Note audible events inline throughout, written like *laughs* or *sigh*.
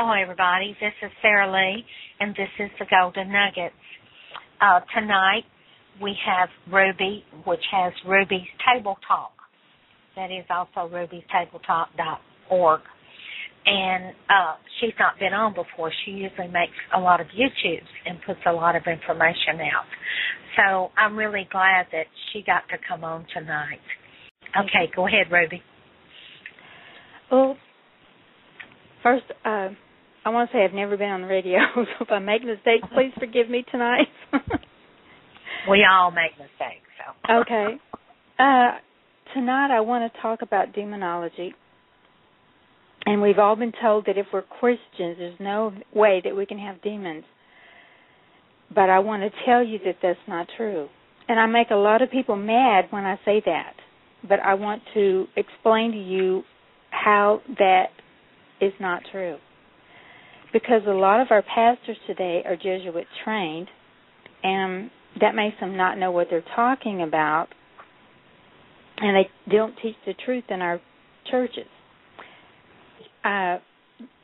Hello, everybody. This is Sarah Lee, and this is the Golden Nuggets. Uh, tonight, we have Ruby, which has Ruby's Table Talk. That is also rubystabletalk.org. And uh, she's not been on before. She usually makes a lot of YouTubes and puts a lot of information out. So I'm really glad that she got to come on tonight. Okay, go ahead, Ruby. Well, first, uh, I want to say I've never been on the radio, *laughs* so if I make mistakes, please forgive me tonight. *laughs* we all make mistakes, so. okay. Uh, tonight I want to talk about demonology. And we've all been told that if we're Christians, there's no way that we can have demons. But I want to tell you that that's not true. And I make a lot of people mad when I say that. But I want to explain to you how that is not true. Because a lot of our pastors today are Jesuit trained, and that makes them not know what they're talking about, and they don't teach the truth in our churches. Uh,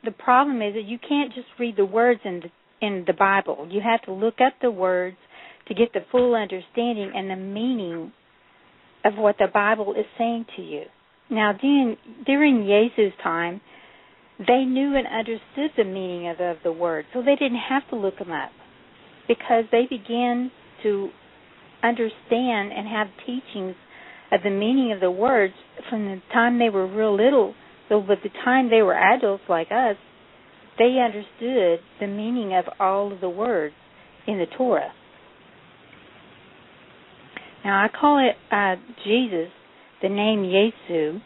the problem is that you can't just read the words in the, in the Bible. You have to look up the words to get the full understanding and the meaning of what the Bible is saying to you. Now, during, during Jesus' time, they knew and understood the meaning of the, of the word, so they didn't have to look them up because they began to understand and have teachings of the meaning of the words from the time they were real little. So by the time they were adults like us, they understood the meaning of all of the words in the Torah. Now I call it uh, Jesus, the name Yesu,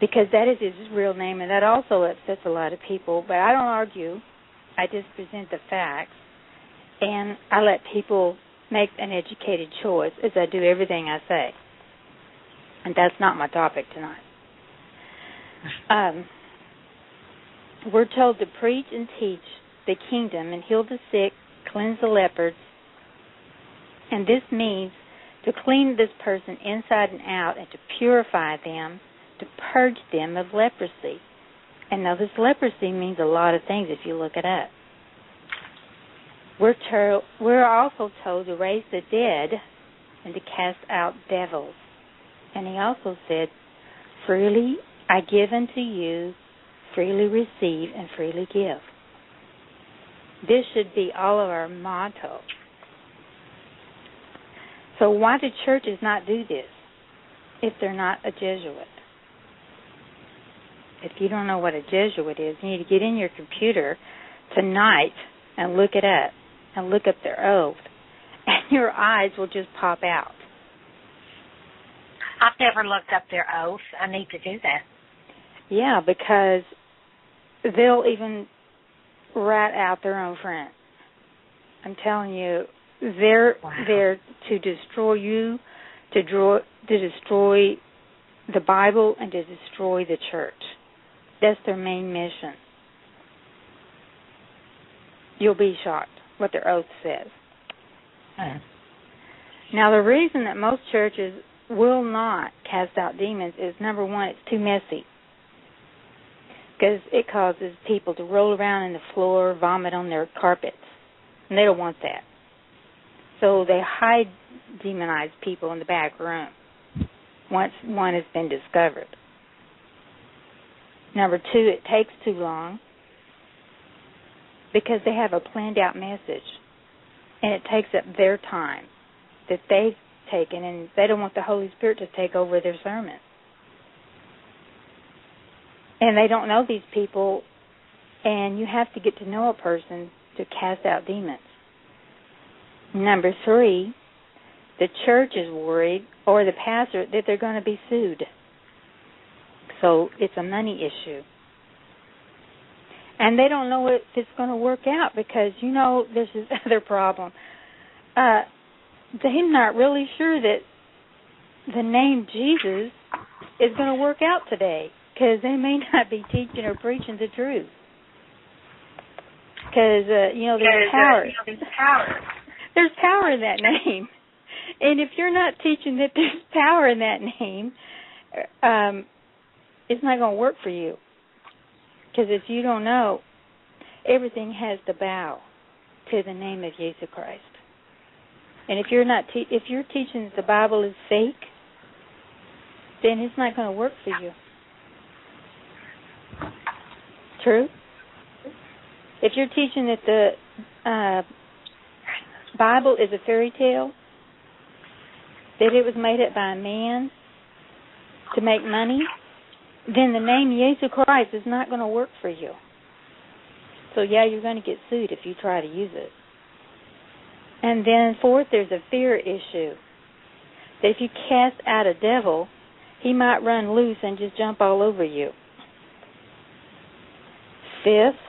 because that is his real name, and that also upsets a lot of people. But I don't argue; I just present the facts, and I let people make an educated choice, as I do everything I say. And that's not my topic tonight. Um, we're told to preach and teach the kingdom and heal the sick, cleanse the lepers, and this means to clean this person inside and out and to purify them, to purge them of leprosy. And now this leprosy means a lot of things if you look it up. We're told, we're also told to raise the dead and to cast out devils. And he also said, "Freely I give unto you, freely receive and freely give." This should be all of our motto. So why do churches not do this if they're not a Jesuit? If you don't know what a Jesuit is, you need to get in your computer tonight and look it up and look up their oath, *laughs* and your eyes will just pop out. I've never looked up their oath. I need to do that. Yeah, because they'll even rat out their own friends. I'm telling you, they're wow. there to destroy you, to draw, to destroy the Bible, and to destroy the church. That's their main mission. You'll be shocked what their oath says. Hmm. Now, the reason that most churches will not cast out demons is number one, it's too messy. Because it causes people to roll around in the floor, vomit on their carpets. And they don't want that. So they hide demonized people in the back room once one has been discovered. Number two, it takes too long because they have a planned out message and it takes up their time that they've taken and they don't want the Holy Spirit to take over their sermon. And they don't know these people and you have to get to know a person to cast out demons. Number three, the church is worried or the pastor that they're going to be sued. So it's a money issue. And they don't know if it's going to work out because, you know, there's this *laughs* other problem. Uh, they're not really sure that the name Jesus is going to work out today because they may not be teaching or preaching the truth. Because, uh, you know, there's power. Uh, you know, there's power. *laughs* there's power in that name. *laughs* And if you're not teaching that there's power in that name, um, it's not going to work for you. Because if you don't know everything has to bow to the name of Jesus Christ. And if you're not te- if you're teaching that the Bible is fake, then it's not going to work for you. True. If you're teaching that the uh, Bible is a fairy tale, that it was made up by a man to make money, then the name Jesus Christ is not going to work for you. So yeah, you're going to get sued if you try to use it. And then fourth, there's a fear issue. That if you cast out a devil, he might run loose and just jump all over you. Fifth,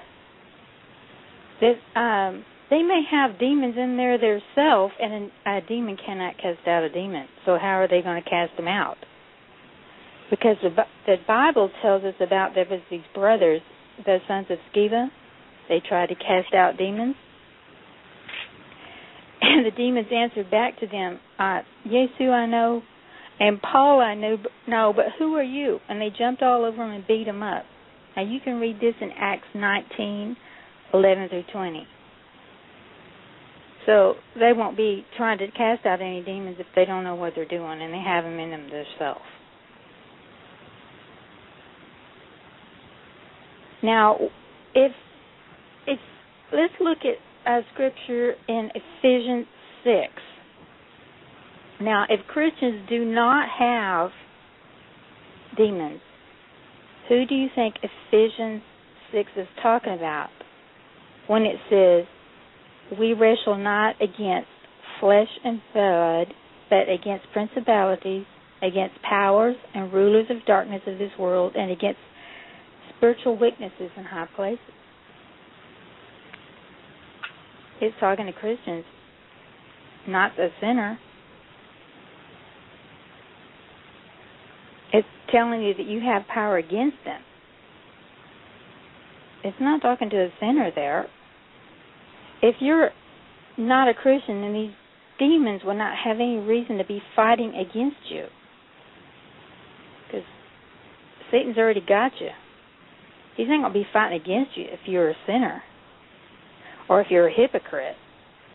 that um, they may have demons in there themselves, and a demon cannot cast out a demon. So how are they going to cast them out? Because the the Bible tells us about there was these brothers, the sons of Sceva. They tried to cast out demons, and the demons answered back to them, uh, Yesu I know, and Paul I know, no, but who are you? And they jumped all over him and beat him up. Now you can read this in Acts 19, 11 through 20. So they won't be trying to cast out any demons if they don't know what they're doing and they have them in them themselves. Now, if if let's look at a scripture in Ephesians six. Now, if Christians do not have demons, who do you think Ephesians six is talking about when it says, "We wrestle not against flesh and blood, but against principalities, against powers and rulers of darkness of this world, and against spiritual weaknesses in high places. It's talking to Christians, not the sinner. It's telling you that you have power against them. It's not talking to a sinner there. If you're not a Christian, then these demons will not have any reason to be fighting against you. Because Satan's already got you. He's not going to be fighting against you if you're a sinner or if you're a hypocrite.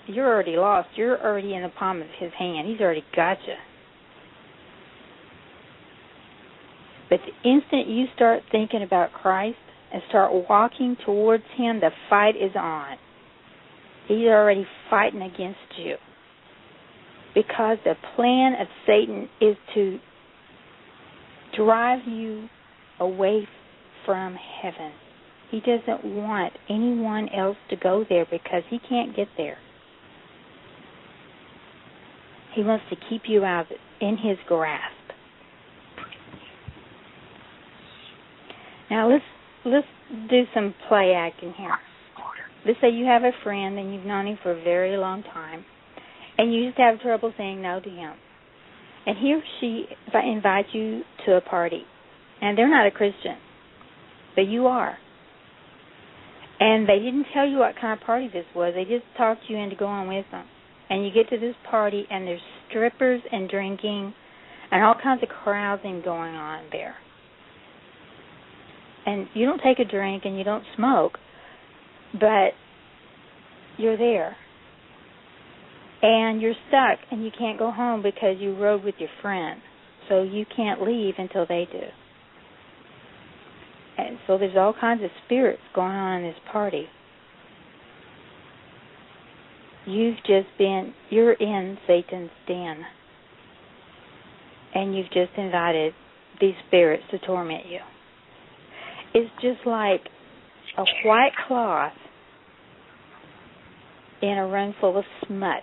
You're already lost. You're already in the palm of his hand. He's already got you. But the instant you start thinking about Christ and start walking towards him, the fight is on. He's already fighting against you. Because the plan of Satan is to drive you away from heaven. He doesn't want anyone else to go there because he can't get there. He wants to keep you out in his grasp. Now let's let's do some play acting here. Let's say you have a friend and you've known him for a very long time, and you just have trouble saying no to him. And he or she invites you to a party, and they're not a Christian but you are. And they didn't tell you what kind of party this was. They just talked you into going with them. And you get to this party, and there's strippers and drinking and all kinds of carousing going on there. And you don't take a drink and you don't smoke, but you're there. And you're stuck and you can't go home because you rode with your friend. So you can't leave until they do. And so there's all kinds of spirits going on in this party. You've just been, you're in Satan's den. And you've just invited these spirits to torment you. It's just like a white cloth in a room full of smut.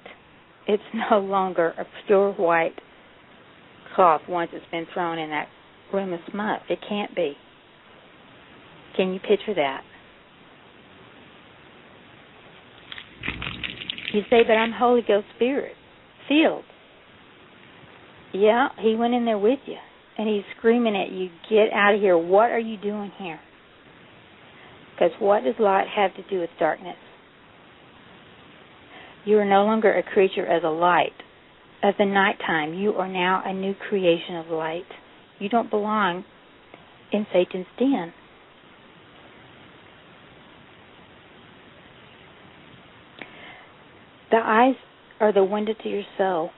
It's *laughs* no longer a pure white cloth once it's been thrown in that room of smut. It can't be. Can you picture that? You say, but I'm Holy Ghost Spirit filled. Yeah, he went in there with you, and he's screaming at you, "Get out of here! What are you doing here?" Because what does light have to do with darkness? You are no longer a creature of the light, of the nighttime. You are now a new creation of light. You don't belong in Satan's den. The eyes are the window to your soul.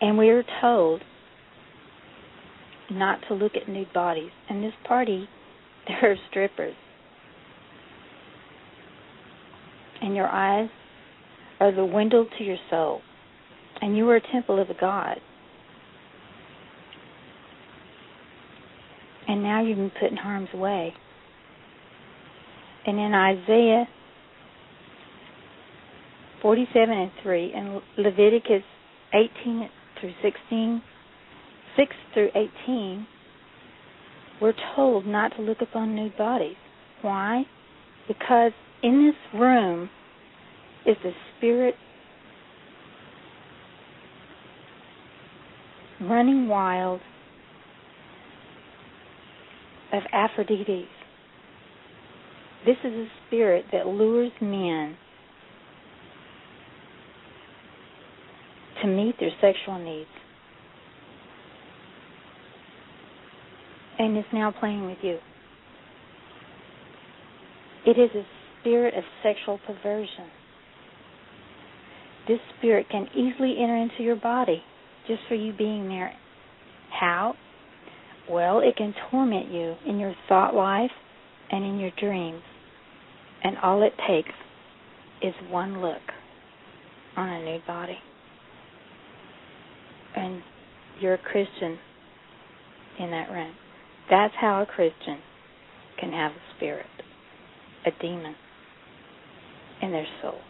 And we are told not to look at nude bodies. In this party, *laughs* there are strippers. And your eyes are the window to your soul. And you are a temple of a God. And now you've been put in harm's way. And in Isaiah 47 and 3 and Leviticus 18 through 16, 6 through 18, we're told not to look upon nude bodies. Why? Because in this room is the spirit running wild of Aphrodite. This is a spirit that lures men to meet their sexual needs. And is now playing with you. It is a spirit of sexual perversion. This spirit can easily enter into your body just for you being there. How? Well, it can torment you in your thought life and in your dreams. And all it takes is one look on a nude body and you're a Christian in that room. That's how a Christian can have a spirit, a demon in their soul.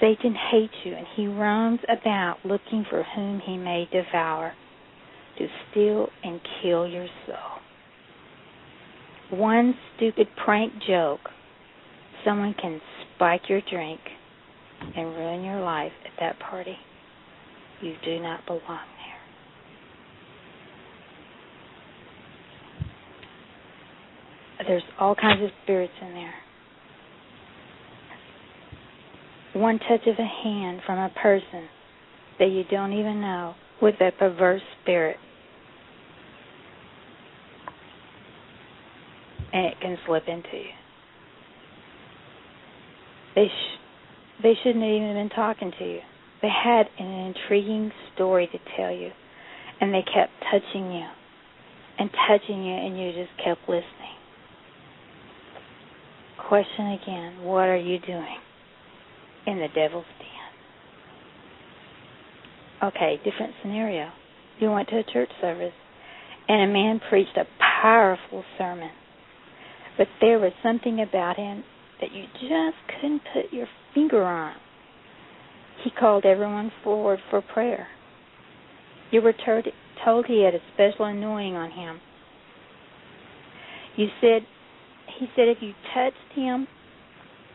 Satan hates you and he roams about looking for whom he may devour to steal and kill your soul. One stupid prank joke, someone can spike your drink and ruin your life at that party. You do not belong there. There's all kinds of spirits in there. One touch of a hand from a person that you don't even know with a perverse spirit. And it can slip into you. They sh- they shouldn't have even been talking to you. They had an intriguing story to tell you, and they kept touching you and touching you, and you just kept listening. Question again what are you doing in the devil's den? Okay, different scenario. You went to a church service, and a man preached a powerful sermon, but there was something about him that you just couldn't put your finger on he called everyone forward for prayer. You were told he had a special anointing on him. You said he said if you touched him,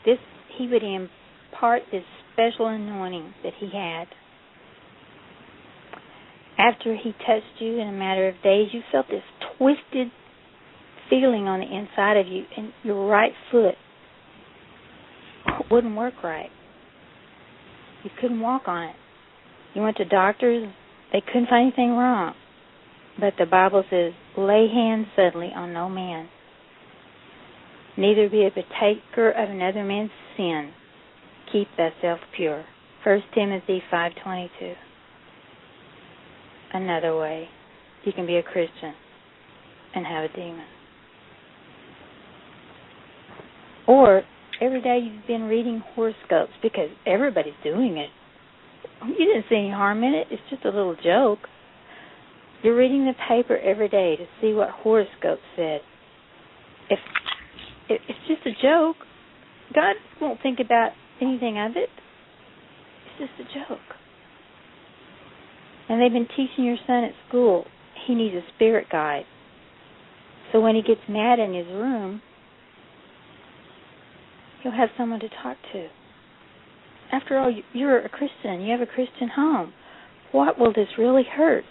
this he would impart this special anointing that he had. After he touched you in a matter of days, you felt this twisted feeling on the inside of you, and your right foot wouldn't work right. You couldn't walk on it. You went to doctors, they couldn't find anything wrong. But the Bible says, lay hands suddenly on no man. Neither be a partaker of another man's sin. Keep thyself pure. 1 Timothy 5.22 Another way you can be a Christian and have a demon. Or every day you've been reading horoscopes because everybody's doing it. You didn't see any harm in it. It's just a little joke. You're reading the paper every day to see what horoscope said. If, it's just a joke, God won't think about anything of it. It's just a joke. And they've been teaching your son at school he needs a spirit guide. So when he gets mad in his room, You'll have someone to talk to. After all, you're a Christian. You have a Christian home. What will this really hurt?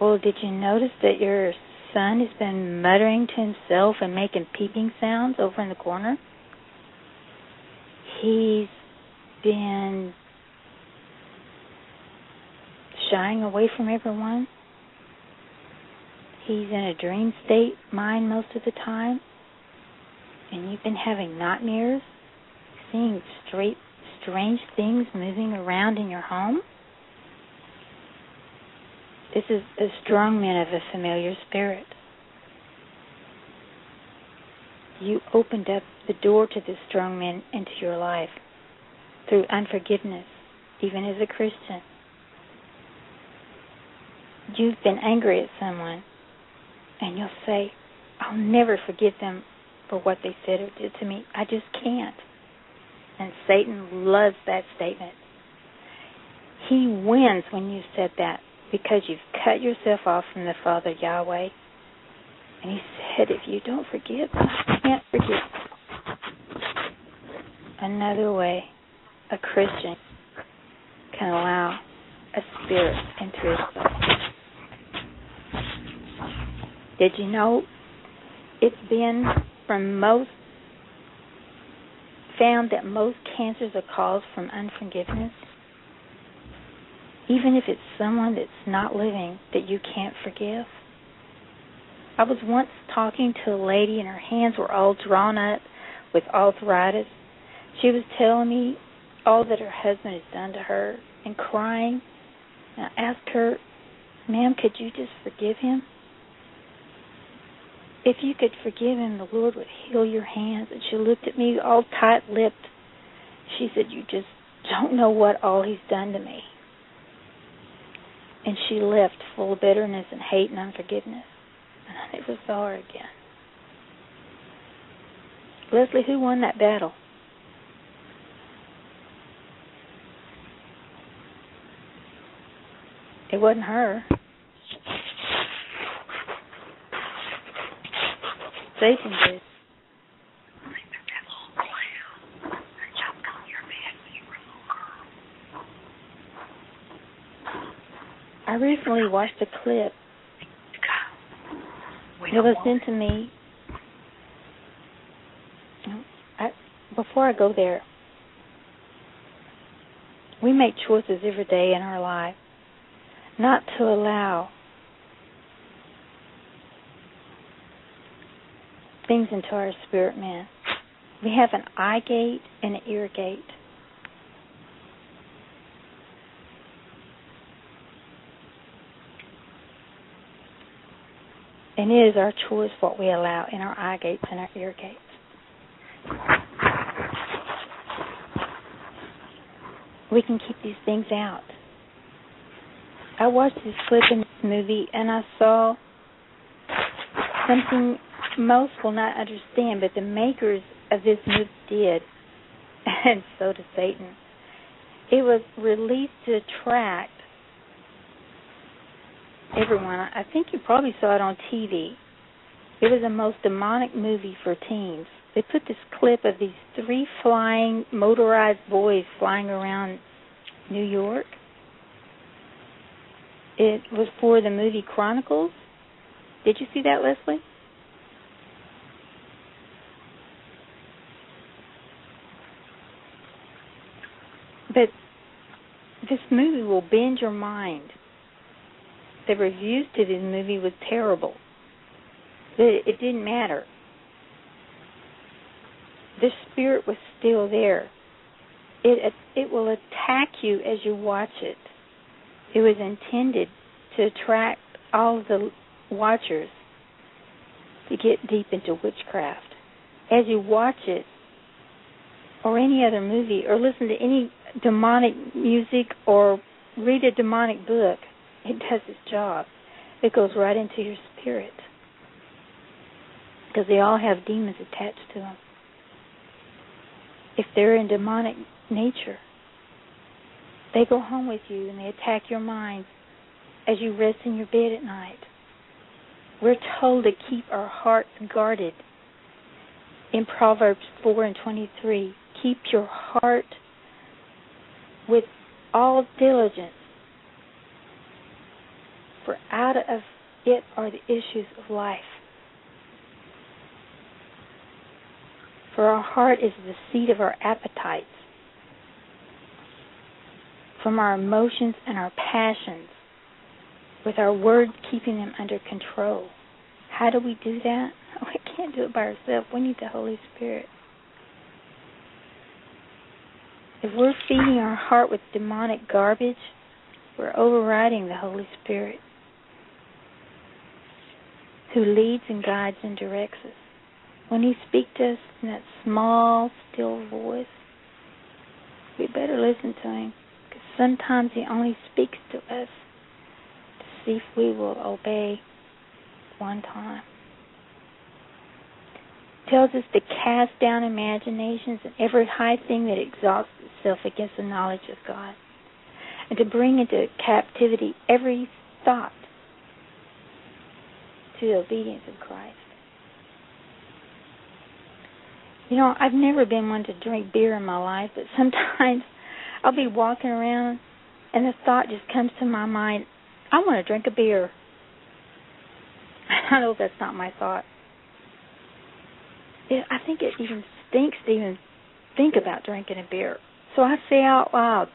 Well, did you notice that your son has been muttering to himself and making peeping sounds over in the corner? He's been shying away from everyone. he's in a dream state mind most of the time, and you've been having nightmares, seeing straight, strange things moving around in your home, this is a strong man of a familiar spirit. You opened up the door to this strong man into your life through unforgiveness, even as a Christian. You've been angry at someone, and you'll say, I'll never forgive them what they said or did to me. I just can't. And Satan loves that statement. He wins when you said that because you've cut yourself off from the Father Yahweh. And he said, if you don't forgive, you can't forgive. Another way a Christian can allow a spirit into his soul. Did you know it's been from most found that most cancers are caused from unforgiveness? Even if it's someone that's not living that you can't forgive? I was once talking to a lady and her hands were all drawn up with arthritis. She was telling me all that her husband has done to her and crying. And I asked her, Ma'am, could you just forgive him? If you could forgive him, the Lord would heal your hands. And she looked at me all tight lipped. She said, You just don't know what all he's done to me. And she left full of bitterness and hate and unforgiveness. And I never saw her again. Leslie, who won that battle? It wasn't her. Satan did. I recently watched a clip. It was sent to me. I, before I go there, we make choices every day in our life not to allow things into our spirit man. We have an eye gate and an ear gate. And it is our choice what we allow in our eye gates and our ear gates. We can keep these things out. I watched this clip in this movie and I saw something most will not understand, but the makers of this movie did, *laughs* and so does Satan. It was released to attract everyone. I think you probably saw it on TV. It was the most demonic movie for teens. They put this clip of these three flying motorized boys flying around New York. It was for the movie Chronicles. Did you see that, Leslie? But this movie will bend your mind the reviews to this movie was terrible. It, it didn't matter. The spirit was still there. It it will attack you as you watch it. It was intended to attract all of the watchers to get deep into witchcraft. As you watch it, or any other movie, or listen to any demonic music, or read a demonic book, it does its job. It goes right into your spirit. Because they all have demons attached to them. If they're in demonic nature, they go home with you and they attack your mind as you rest in your bed at night. We're told to keep our hearts guarded. In Proverbs 4 and 23, keep your heart with all diligence, for out of it are the issues of life. For our heart is the seat of our appetites. From our emotions and our passions, with our words keeping them under control. How do we do that? *laughs* Oh, we can't do it by ourselves. We need the Holy Spirit. If we're feeding our heart with demonic garbage, we're overriding the Holy Spirit who leads and guides and directs us. When He speaks to us in that small, still voice, we better listen to Him because sometimes He only speaks to us to see if we will obey one time. tells us to cast down imaginations and every high thing that exalts against the knowledge of God, and to bring into captivity every thought to the obedience of Christ. You know, I've never been one to drink beer in my life, but sometimes *laughs* I'll be walking around and the thought just comes to my mind, I want to drink a beer. *laughs* I know that's not my thought. I think it even stinks to even think about drinking a beer. So I say out loud,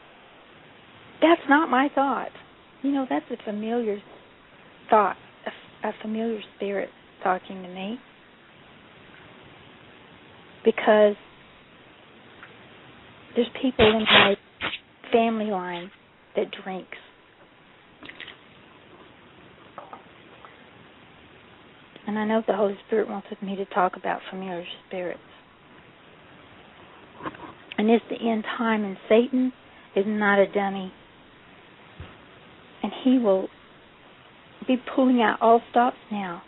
that's not my thought. You know, that's a familiar thought, a, a familiar spirit talking to me. Because there's people in my family line that drinks. And I know the Holy Spirit wanted me to talk about familiar spirits. And it's the end time, and Satan is not a dummy. And he will be pulling out all stops now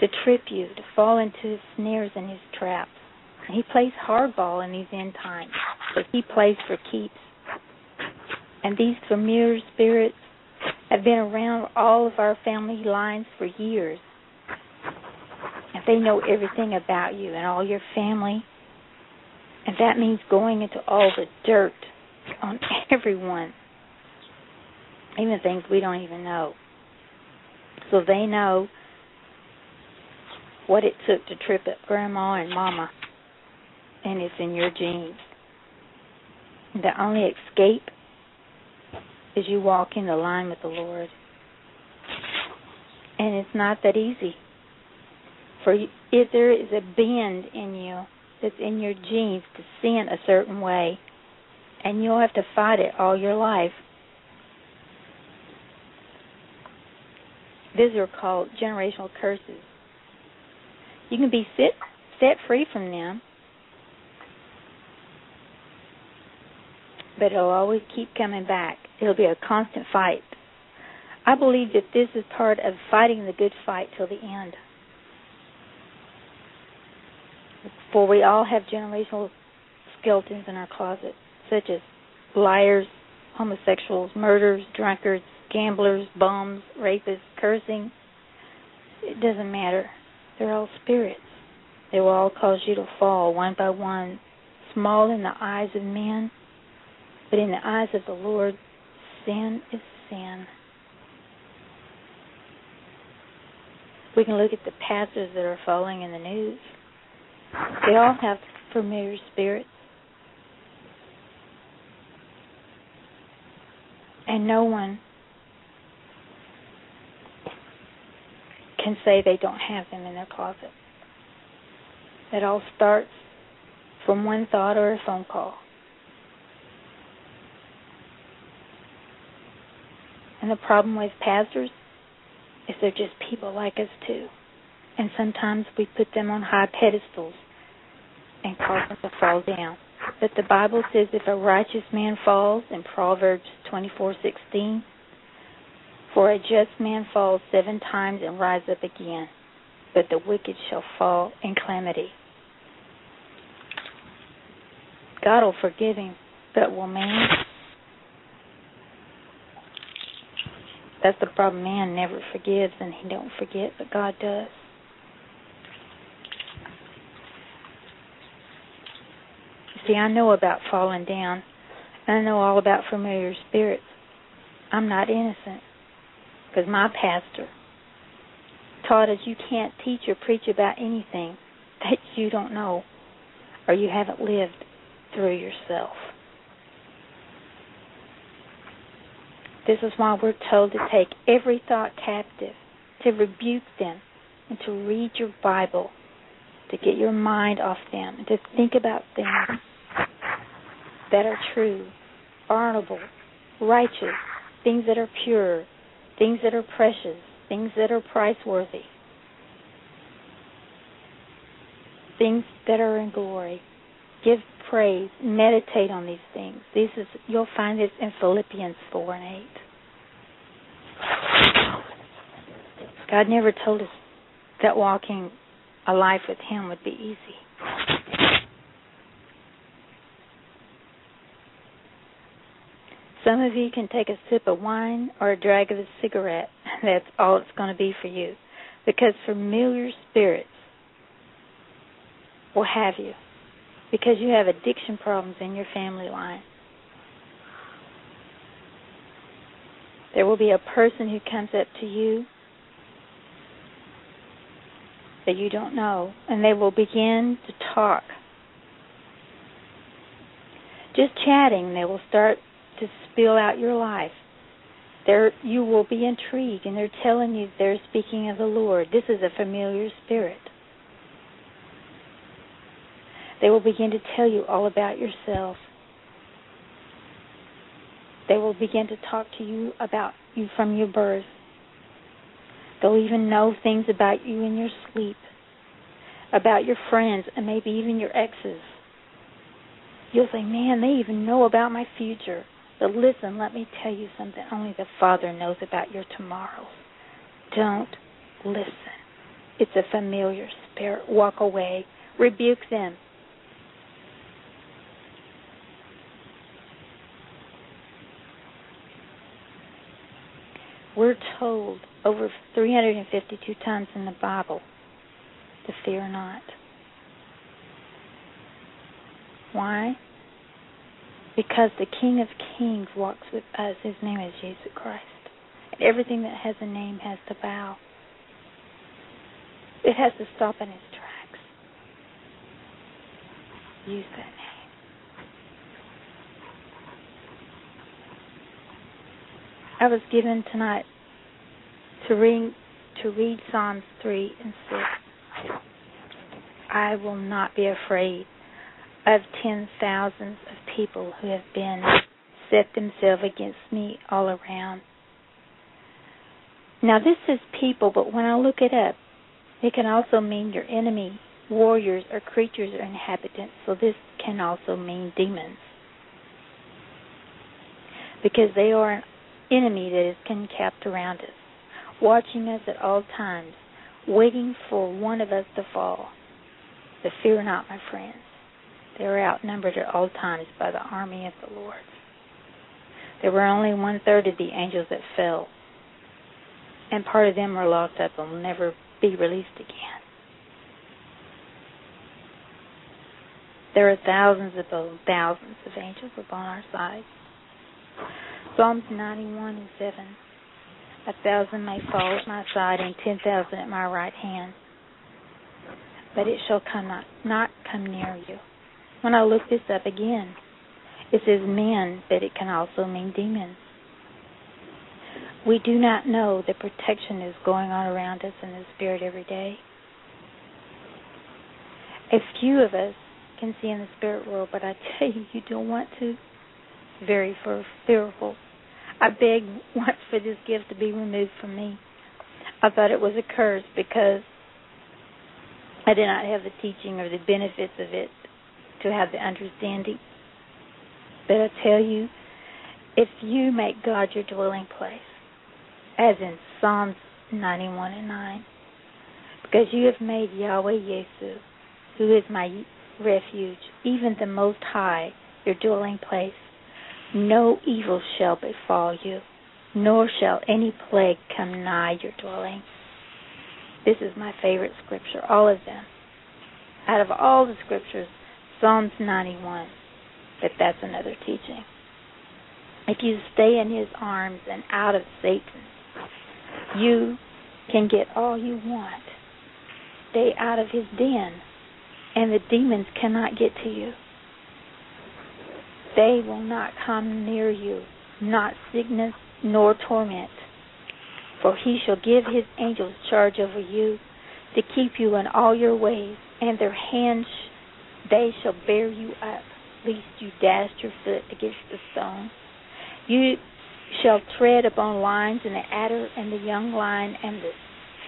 to trip you, to fall into his snares and his traps. And he plays hardball in these end times, but he plays for keeps. And these familiar spirits have been around all of our family lines for years. And they know everything about you and all your family. And that means going into all the dirt on everyone, even things we don't even know. So they know what it took to trip up grandma and mama, and it's in your genes. The only escape is you walk in the line with the Lord. And it's not that easy. For if there is a bend in you that's in your genes to sin a certain way, and you'll have to fight it all your life. These are called generational curses. You can be set set free from them, but it'll always keep coming back. It'll be a constant fight. I believe that this is part of fighting the good fight till the end. For we all have generational skeletons in our closet, such as liars, homosexuals, murderers, drunkards, gamblers, bums, rapists, cursing. It doesn't matter. They're all spirits. They will all cause you to fall one by one, small in the eyes of men, but in the eyes of the Lord, sin is sin. We can look at the pastors that are falling in the news. They all have familiar spirits. And no one can say they don't have them in their closet. It all starts from one thought or a phone call. And the problem with pastors is they're just people like us too. And sometimes we put them on high pedestals and cause them to fall down. But the Bible says if a righteous man falls in Proverbs 24:16, for a just man falls seven times and rise up again, but the wicked shall fall in calamity. God will forgive him, but will man? That's the problem. Man never forgives, and he don't forget, but God does. See, I know about falling down. I know all about familiar spirits. I'm not innocent because my pastor taught us you can't teach or preach about anything that you don't know or you haven't lived through yourself. This is why we're told to take every thought captive, to rebuke them, and to read your Bible, to get your mind off them, and to think about things that are true, honorable, righteous, things that are pure, things that are precious, things that are priceworthy, things that are in glory. Give praise, meditate on these things. This is you'll find this in Philippians four and eight. God never told us that walking a life with Him would be easy. Some of you can take a sip of wine or a drag of a cigarette. *laughs* That's all it's going to be for you. Because familiar spirits will have you. Because you have addiction problems in your family line. There will be a person who comes up to you that you don't know, and they will begin to talk. Just chatting, they will start to spill out your life. There, you will be intrigued, and they're telling you they're speaking of the Lord. This is a familiar spirit. They will begin to tell you all about yourself. They will begin to talk to you about you from your birth. They'll even know things about you in your sleep, about your friends, and maybe even your exes. You'll say, Man, they even know about my future. But listen, let me tell you something. Only the Father knows about your tomorrows. Don't listen. It's a familiar spirit. Walk away. Rebuke them. We're told over 352 times in the Bible to fear not. Why? Because the King of Kings walks with us. His name is Jesus Christ. Everything that has a name has to bow. It has to stop in its tracks. Use that name. I was given tonight to read to read Psalms three and six. I will not be afraid of ten thousands of people who have been set themselves against me all around. Now this is people, but when I look it up, it can also mean your enemy, warriors, or creatures or inhabitants. So this can also mean demons. Because they are an enemy that is encamped around us, watching us at all times, waiting for one of us to fall. But fear not, my friends. They were outnumbered at all times by the army of the Lord. There were only one third of the angels that fell, and part of them were locked up and will never be released again. There are thousands those, thousands of angels upon our side. Psalms 91 and 7. A thousand may fall at my side and ten thousand at my right hand, but it shall come not, not come near you. When I look this up again, it says men, but it can also mean demons. We do not know that protection is going on around us in the spirit every day. A few of us can see in the spirit world, but I tell you, you don't want to. Very fearful. I begged once for this gift to be removed from me. I thought it was a curse because I did not have the teaching or the benefits of it to have the understanding. But I tell you, if you make God your dwelling place, as in Psalms 91 and 9, because you have made Yahweh Yesu, who is my refuge, even the Most High, your dwelling place, no evil shall befall you, nor shall any plague come nigh your dwelling. This is my favorite scripture, all of them. Out of all the scriptures, Psalms 91. But that's another teaching. If you stay in his arms and out of Satan, you can get all you want. Stay out of his den, and the demons cannot get to you. They will not come near you. Not sickness, nor torment. For he shall give his angels charge over you to keep you in all your ways, and their hands they shall bear you up, lest you dash your foot against the stone. You shall tread upon lions and the adder and the young lion and the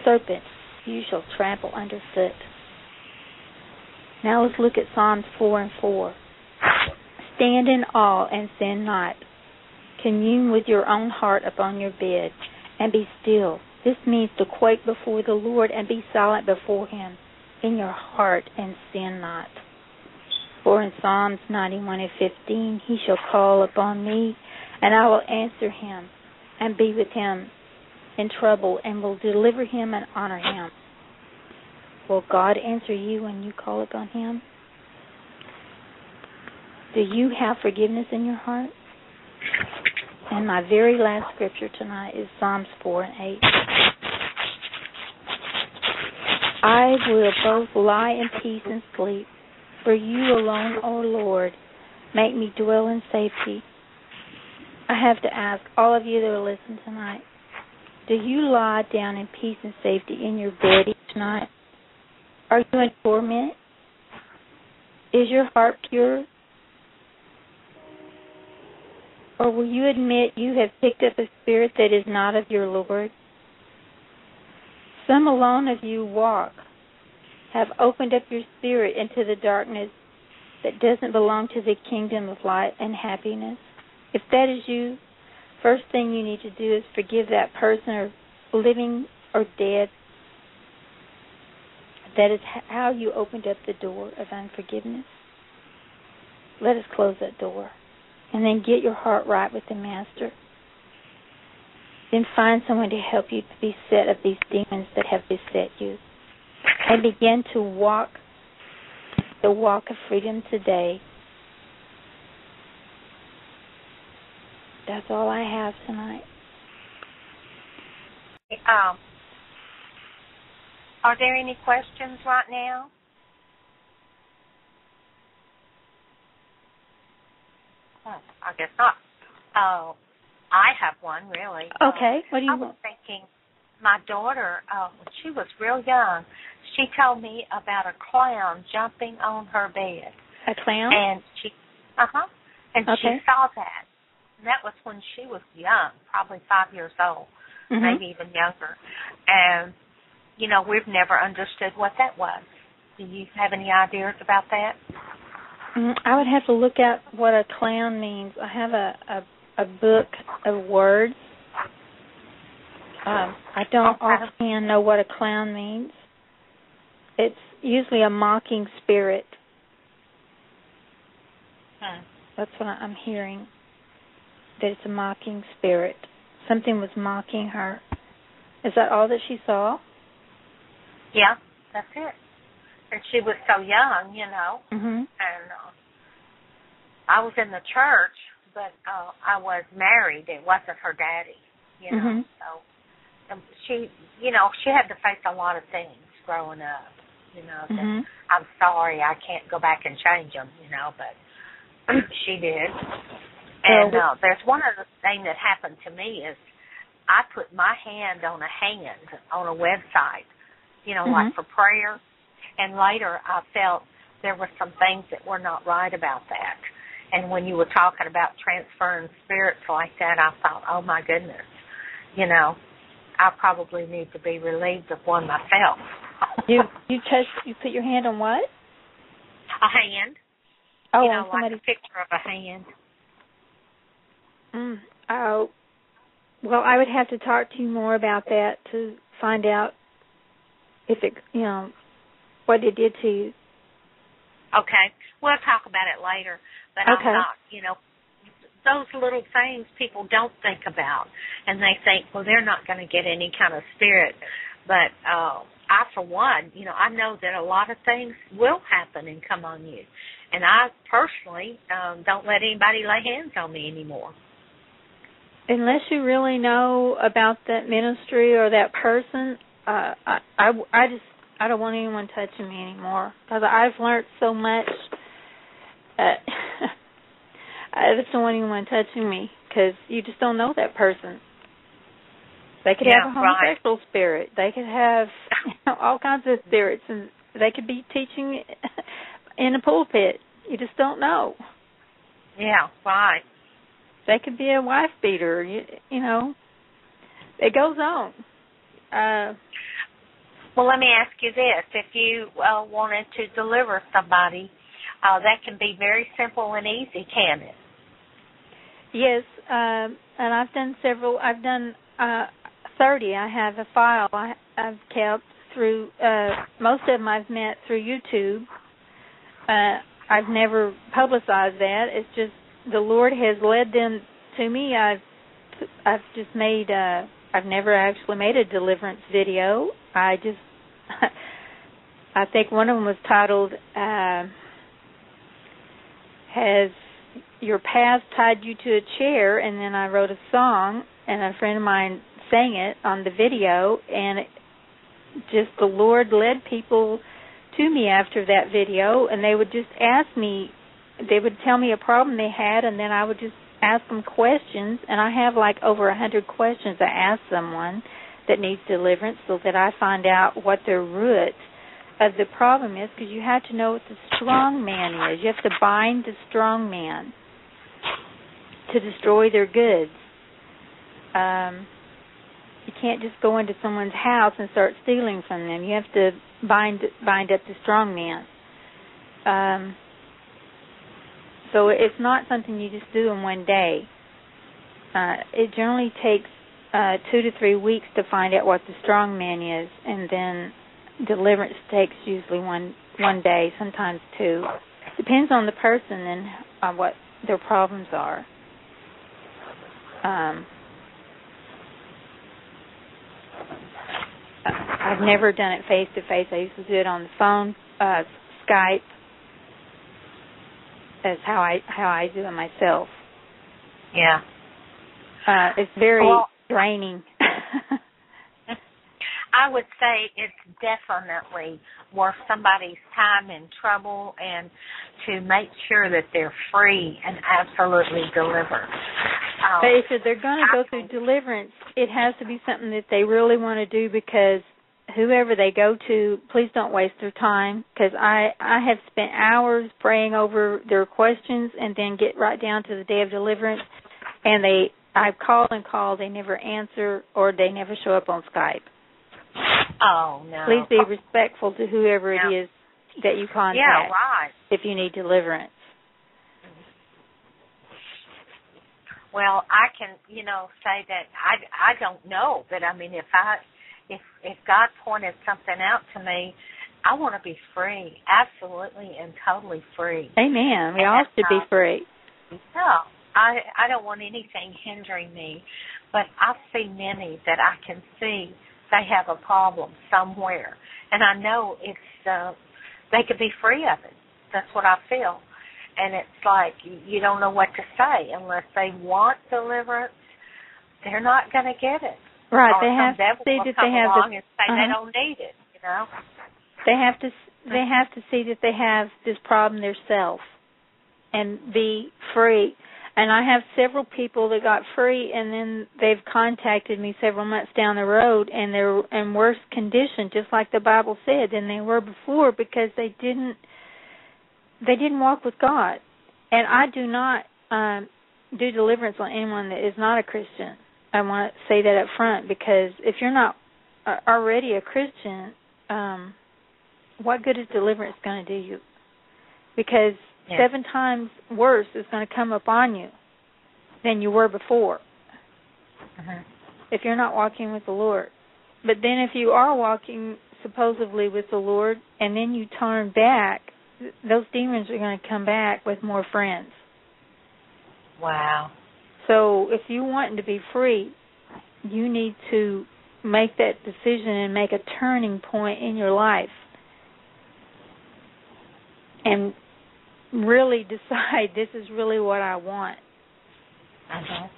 serpent you shall trample underfoot. Now let's look at Psalms 4 and 4. Stand in awe and sin not. Commune with your own heart upon your bed and be still. This means to quake before the Lord and be silent before Him in your heart and sin not. For in Psalms 91 and 15, He shall call upon me, and I will answer him and be with him in trouble and will deliver him and honor him. Will God answer you when you call upon him? Do you have forgiveness in your heart? And my very last scripture tonight is Psalms 4 and 8. I will both lie in peace and sleep, for you alone, O Lord, make me dwell in safety. I have to ask all of you that are listening tonight do you lie down in peace and safety in your bed each night? Are you in torment? Is your heart pure? Or will you admit you have picked up a spirit that is not of your Lord? Some alone of you walk, have opened up your spirit into the darkness that doesn't belong to the kingdom of light and happiness. If that is you, first thing you need to do is forgive that person or living or dead. That is how you opened up the door of unforgiveness. Let us close that door. And then get your heart right with the Master. Then find someone to help you to be set of these demons that have beset you. And begin to walk the walk of freedom today. That's all I have tonight. Um, are there any questions right now? I guess not. Oh, I have one really. Okay. What do you I was thinking my daughter, uh, when she was real young, she told me about a clown jumping on her bed. A clown? And she, uh huh. And Okay. she saw that. And that was when she was young, probably five years old, Mhm. maybe even younger. And, you know, we've never understood what that was. Do you have any ideas about that? Mm, I would have to look at what a clown means. I have a a, a book of words. Um, I don't Okay. offhand know what a clown means. It's usually a mocking spirit. Hmm. That's what I'm hearing. That it's a mocking spirit. Something was mocking her. Is that all that she saw? Yeah, that's it. And she was so young, you know. Mhm. and uh, I was in the church, but uh, I was married. It wasn't her daddy, you know. Mhm. So um, she, you know, she had to face a lot of things growing up. You know, Mhm. I'm sorry I can't go back and change them, you know, but *clears throat* she did. And uh, there's one other thing that happened to me is I put my hand on a hand on a website, you know, like Mhm. for prayer. And later I felt there were some things that were not right about that. And when you were talking about transferring spirits like that, I thought, oh my goodness, you know, I probably need to be relieved of one myself. You you touched you put your hand on what? a hand, Oh, you know, on like somebody's a picture of a hand. Mm. Oh, well, I would have to talk to you more about that to find out if it, you know, what it did to you. Okay, we'll talk about it later. But Okay. I'm not, you know, those little things people don't think about, and they think, well, they're not going to get any kind of spirit. But uh, I, for one, you know, I know that a lot of things will happen and come on you, and I personally um, don't let anybody lay hands on me anymore. Unless you really know about that ministry or that person, uh, I, I, I just, I don't want anyone touching me anymore because I've learned so much. Uh, *laughs* I just don't want anyone touching me because you just don't know that person. They could yeah, have a homosexual right. spirit. They could have you *laughs* know, all kinds of spirits, and they could be teaching in a pulpit. You just don't know. Yeah, right. They could be a wife beater. You, you know, it goes on. Uh, well, let me ask you this: If you uh, wanted to deliver somebody, uh, that can be very simple and easy, can it? Yes, um, and I've done several. I've done uh, thirty. I have a file I, I've kept through. Uh, most of them I've met through YouTube. Uh, I've never publicized that. It's just the Lord has led them to me. I've I've just made. Uh, I've never actually made a deliverance video. I just. *laughs* I think one of them was titled. Uh, has your past tied you to a chair and then I wrote a song and a friend of mine sang it on the video and it, just the Lord led people to me after that video and they would just ask me they would tell me a problem they had and then I would just ask them questions and I have like over a hundred questions I ask someone that needs deliverance so that I find out what their root of the problem is because you have to know what the strong man is. You have to bind the strong man to destroy their goods. Um, can't just go into someone's house and start stealing from them. You have to bind bind up the strong man. Um, so it's not something you just do in one day. Uh, it generally takes uh, two to three weeks to find out what the strong man is, and then deliverance takes usually one one day, sometimes two. Depends on the person and on uh, what their problems are. Um, I've never done it face to face. I used to do it on the phone, uh, Skype. That's how I how I do it myself. Yeah. Uh, it's very well, draining. *laughs* I would say it's definitely worth somebody's time and trouble and to make sure that they're free and absolutely delivered. Um, but if they're going to go through deliverance, it has to be something that they really want to do because whoever they go to, please don't waste their time because I I have spent hours praying over their questions and then get right down to the day of deliverance and they I've called and called, they never answer or they never show up on Skype. Oh no. Please be respectful to whoever yeah. it is that you contact. Yeah, right. If you need deliverance. Well, I can, you know, say that I I don't know, but I mean, if I if if God pointed something out to me, I want to be free, absolutely and totally free. Amen. We and all should be uh, free. No, I I don't want anything hindering me, but I see many that I can see they have a problem somewhere, and I know it's uh, they could be free of it. That's what I feel, and it's like you don't know what to say unless they want deliverance. They're not going to get it. Right. Or they have see that they have the, and say uh-huh. they don't need it. You know. They have to they have to see that they have this problem themselves and be free. And I have several people that got free and then they've contacted me several months down the road and they're in worse condition, just like the Bible said, than they were before because they didn't they didn't walk with God. And I do not um do deliverance on anyone that is not a Christian. I want to say that up front because if you're not uh, already a Christian, um what good is deliverance going to do you? Because Yeah. seven times worse is going to come upon you than you were before Mhm. if you're not walking with the Lord. But then if you are walking supposedly with the Lord and then you turn back, those demons are going to come back with more friends. Wow. So if you want to be free, you need to make that decision and make a turning point in your life. And really *laughs* decide this is really what I want. Mhm.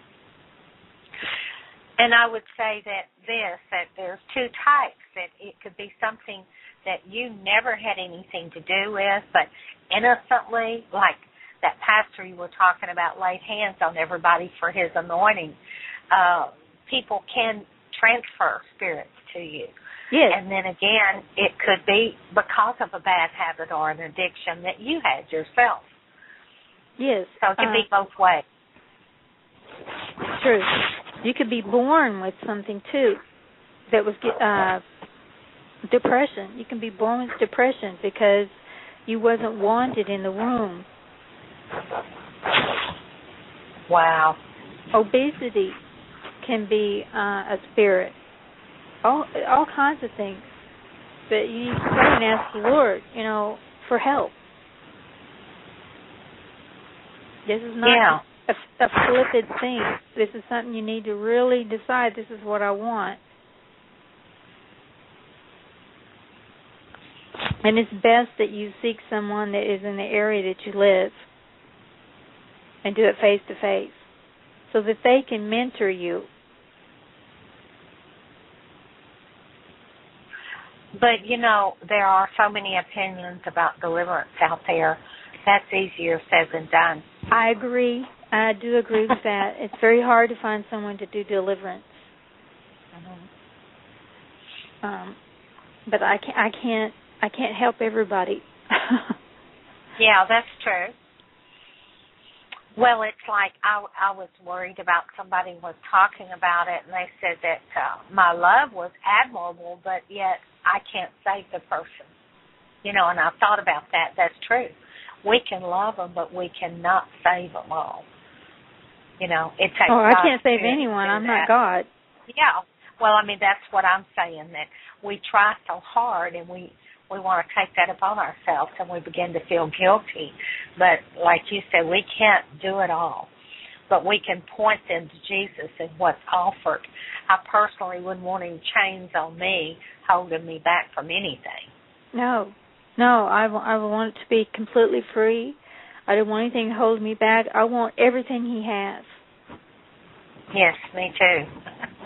And I would say that this, that there's two types, that it could be something that you never had anything to do with, but innocently, like that pastor you were talking about laid hands on everybody for his anointing. Uh, people can transfer spirits to you. Yes. And then again, it could be because of a bad habit or an addiction that you had yourself. Yes. So it could uh, be both ways. True. You could be born with something too that was uh depression. You can be born with depression because you wasn't wanted in the womb. Wow. Obesity can be uh, a spirit. All all kinds of things. But you need to pray and ask the Lord, you know, for help. This is not Yeah. a, a flippant thing. This is something you need to really decide. This is what I want. And it's best that you seek someone that is in the area that you live and do it face to face so that they can mentor you. But you know, there are so many opinions about deliverance out there. That's easier said than done. I agree. I do agree with *laughs* that. It's very hard to find someone to do deliverance. Um, but I can't. I can't. I can't help everybody. *laughs* Yeah, that's true. Well, it's like I, I was worried about somebody was talking about it, and they said that uh, my love was admirable, but yet I can't save the person. You know, and I thought about that. That's true. We can love them, but we cannot save them all. You know, it takes. oh, I God's can't save anyone. I'm that. not God. Yeah. Well, I mean, that's what I'm saying. That we try so hard, and we we want to take that upon ourselves, and we begin to feel guilty. But like you said, we can't do it all. But we can point them to Jesus and what's offered. I personally wouldn't want any chains on me holding me back from anything. No, no. I, w- I want it to be completely free. I don't want anything to hold me back. I want everything He has. Yes, me too. *laughs*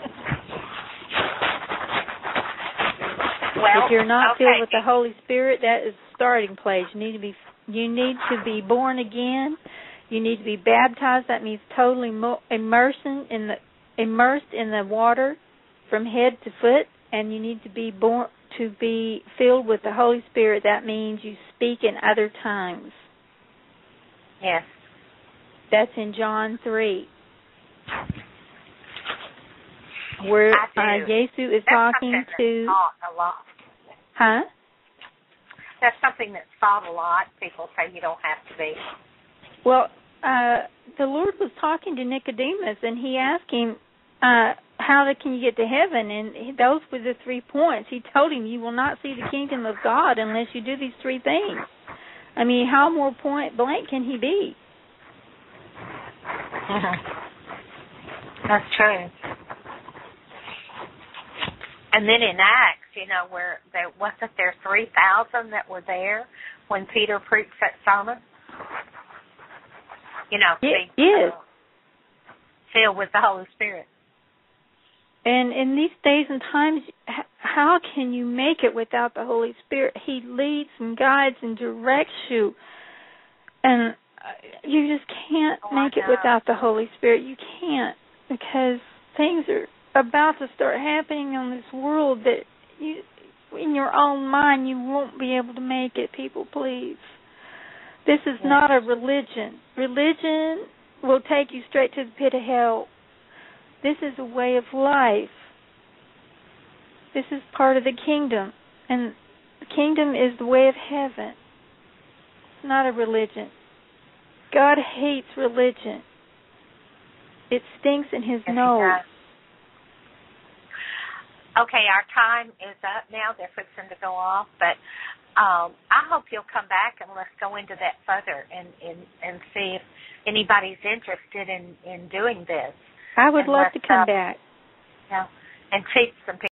well, if you're not okay. filled with the Holy Spirit, that is the starting place. You need to be you need to be born again. You need to be baptized. That means totally mo- immersion in the immersed in the water from head to foot, and you need to be born to be filled with the Holy Spirit. That means you speak in other tongues. Yes. That's in John three, where uh. Jesus is That's talking to. Huh? That's something that's thought a lot. People say you don't have to be. Well, uh, the Lord was talking to Nicodemus, and he asked him, uh, "How can you get to heaven?" And those were the three points. He told him, "You will not see the kingdom of God unless you do these three things." I mean, how more point blank can he be? *laughs* That's true. And then in Acts, you know, where there wasn't there three thousand that were there when Peter preached that sermon. You know, yes. uh, filled with the Holy Spirit. And in these days and times, how can you make it without the Holy Spirit? He leads and guides and directs you, and uh, you just can't Oh, make it without the Holy Spirit. You can't because things are about to start happening on this world that you, in your own mind, you won't be able to make it. People, please. This is Yeah. not a religion. Religion will take you straight to the pit of hell. This is a way of life. This is part of the kingdom. And the kingdom is the way of heaven. It's not a religion. God hates religion. It stinks in his Yes, nose. Okay, our time is up now. They're fixing to go off, but um, I hope you'll come back and let's go into that further and and, and see if anybody's interested in in doing this. I would And love to come uh, back. Yeah, and teach some people.